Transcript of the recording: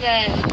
then